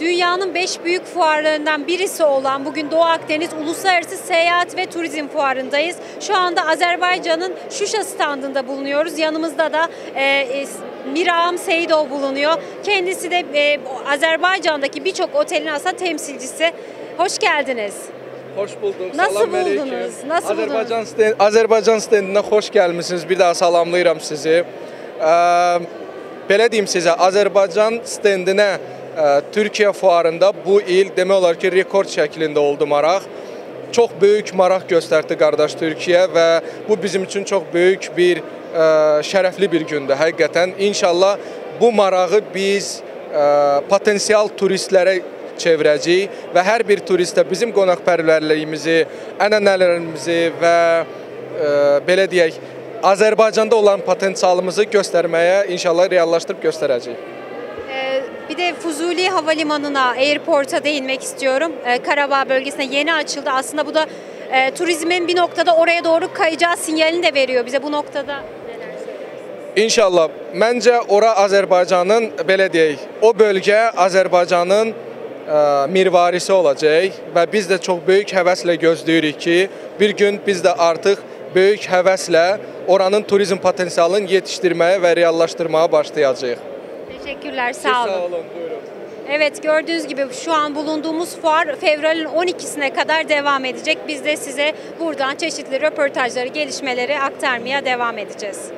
Dünyanın 5 büyük fuarlarından birisi olan bugün Doğu Akdeniz Uluslararası Seyahat ve Turizm Fuarı'ndayız. Şu anda Azerbaycan'ın Şuşa standında bulunuyoruz. Yanımızda da e, e, Miram Seyidov bulunuyor. Kendisi de e, Azerbaycan'daki birçok otelin aslında temsilcisi. Hoş geldiniz. Xoş bulduk. Nasıl Salam buldunuz? əleyküm. Nasıl Azərbaycan sten Azərbaycan stendinə xoş gəlmisiniz. Bir daha salamlayıram sizi. Ə, belə deyim sizə, Azərbaycan stendinə Türkiyə fuarında bu il demək olar ki, rekord şəklində oldu maraq. Çox böyük maraq göstərdi qardaş Türkiyə və bu bizim üçün çox böyük bir ə, şərəfli bir gündür həqiqətən. İnşallah bu marağı biz ə, potensial turistlərə çevirəcəyik və hər bir turistə bizim qonaqpərvərliyimizi, ənənələrimizi və ə, belə deyək, Azərbaycanda olan potensialımızı göstərməyə inşallah reallaşdırıb göstərəcəyik. Bir de Fuzuli Havalimanı'na, Airport'a değinmek istiyorum. Ee, Karabağ bölgesine yeni açıldı. Aslında bu da e, turizmin bir noktada oraya doğru kayacağı sinyalini de veriyor bize bu noktada. İnşallah. Məncə ora Azərbaycanın belə o bölgə Azərbaycanın ə, mirvarisi olacaq və biz də çox böyük həvəslə gözləyirik ki, bir gün biz də artıq böyük həvəslə oranın turizm potensialını yetişdirməyə və reallaşdırmağa başlayacağıq. Teşekkürler, sağ olun. olun, buyurun. Evet gördüğünüz gibi şu an bulunduğumuz fuar fevralin 12'sine kadar devam edecek. Biz de size buradan çeşitli röportajları, gelişmeleri aktarmaya devam edeceğiz.